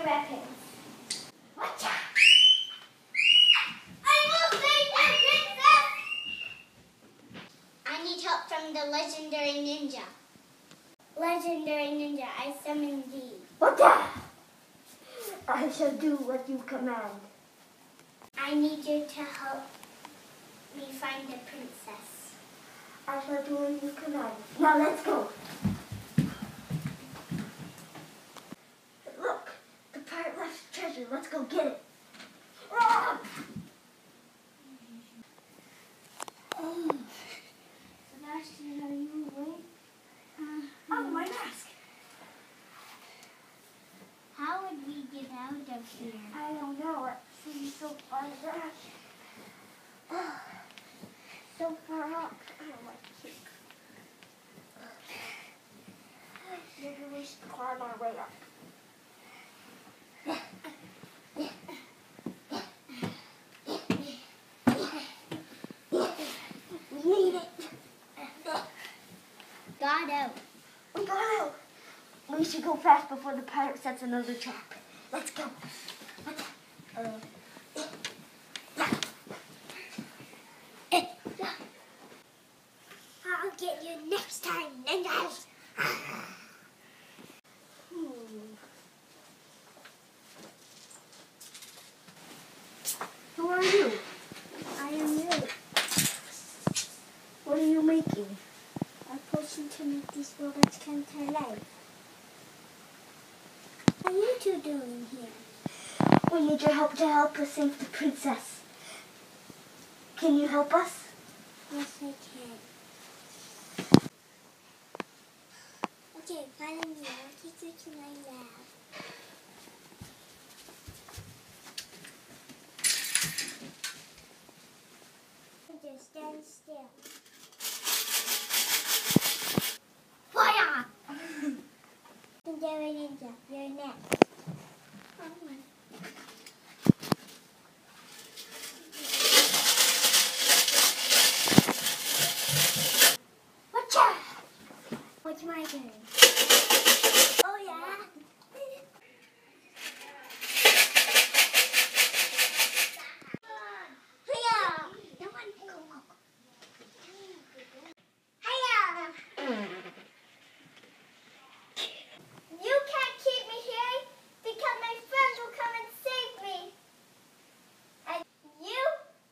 your weapons. Watch out! I will save the princess! I need help from the legendary ninja. Legendary ninja, I summon thee. Watch out! I shall do what you command. I need you to help me find the princess. I shall do what you command. Now let's go. Pirate left treasure. Let's go get it. Ah! Sebastian, are you awake? Oh, my mask. How would we get out of here? I don't know. It seems so far back. So far up. I don't like to think. Maybe we should climb our way up. We need it. Out. We got out. We should go fast before the pirate sets another trap. Let's go. Uh, I'll get you next time, ninjas. hmm. Who are you? I am you. What are you making? To make these robots come to life. What are you two doing here? We need your help to help us save the princess. Can you help us? Yes, I can. Okay, follow me. I'll take you to my lab. Just stand still. Fire! Legendary Ninja, you're next. Watcha! What's my turn? Oh yeah. Hiya! Come on, go, go, go. Hiya! You can't keep me here because my friends will come and save me. And you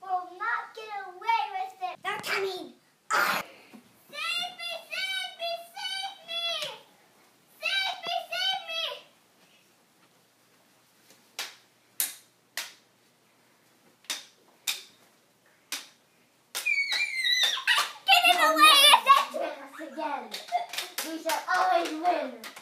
will not get away with it. They're coming. Save me! Save me! Save me! Save me! Save me! Get him away with it! Win us again. We shall always win.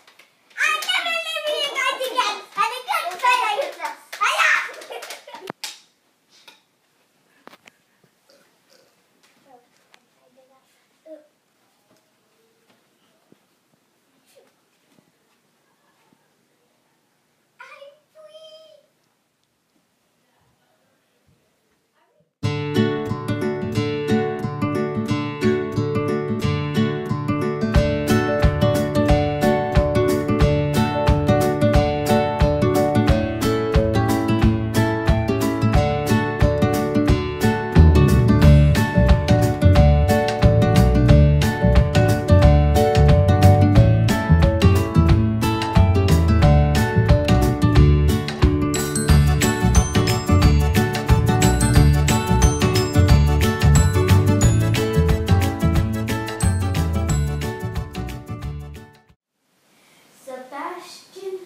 Sebastian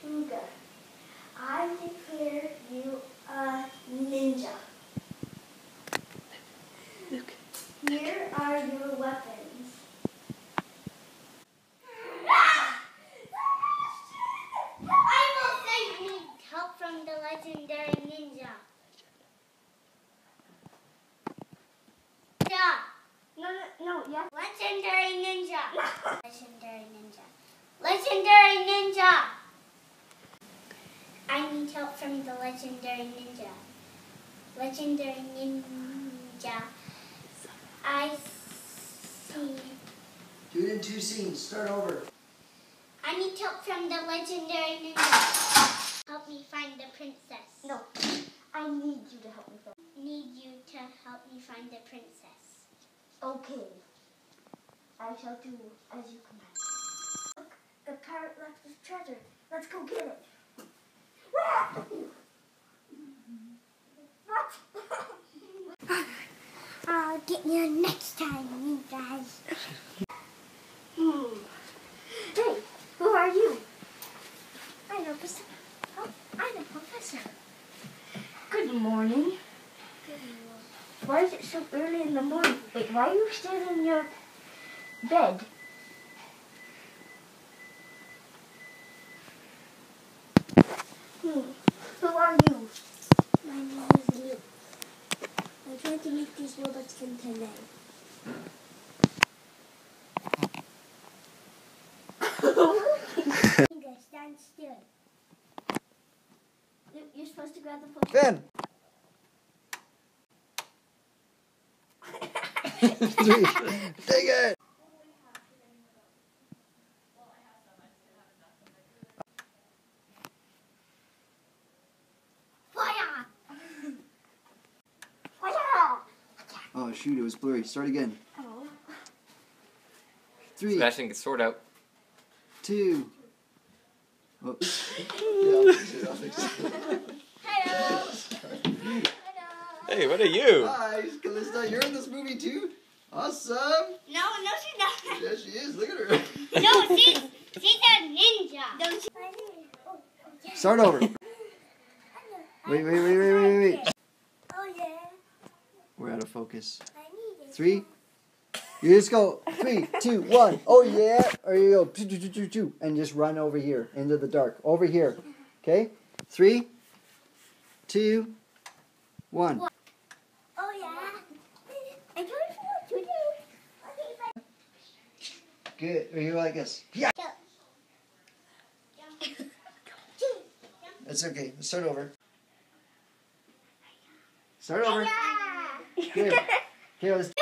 Tougas, I declare you a ninja. Here are your weapons. I will say you need help from the legendary ninja. Yeah. No, no, no, yeah. Legendary ninja. Legendary ninja. Legendary ninja. I need help from the legendary ninja. Legendary ninja. I see. Do it in two scenes. Start over. I need help from the legendary ninja. Help me find the princess. No, I need you to help me. find- Need you to help me find the princess. Okay. I shall do as you command. Look, the pirate left his treasure. Let's go get it. I'll get you next time, you guys. Hmm. Hey, who are you? I know, Professor. Oh, I'm a professor. Good morning. Why is it so early in the morning? Wait, why are you still in your bed? Hmm. Who are you? My name is Luke. I'm trying to make these robots come to. Finger, stand still. You- You're supposed to grab the phone. Finn. Three. Take it. Fire! Fire! Oh shoot! It was blurry. Start again. Oh. Three, Sebastian, get sword out. two. Oh. Hello! Hey, what are you? Hi, Callista. You're in this movie too. Awesome. No, no, she's not. Yeah, she is. Look at her. No, she's, she's a ninja. Don't you? Start over. Wait, wait, wait, wait, wait, wait. Oh. We're out of focus. I need it. Three. You just go three, two, one. Oh yeah. Or you go choo, choo, choo, choo, and just run over here into the dark. Over here. Okay. Three, two, one. Oh, yeah. I don't know what to do. Okay. Good. Are you like this? Yeah. That's okay. Let's start over. Start over. Oh, Good. Okay, let's.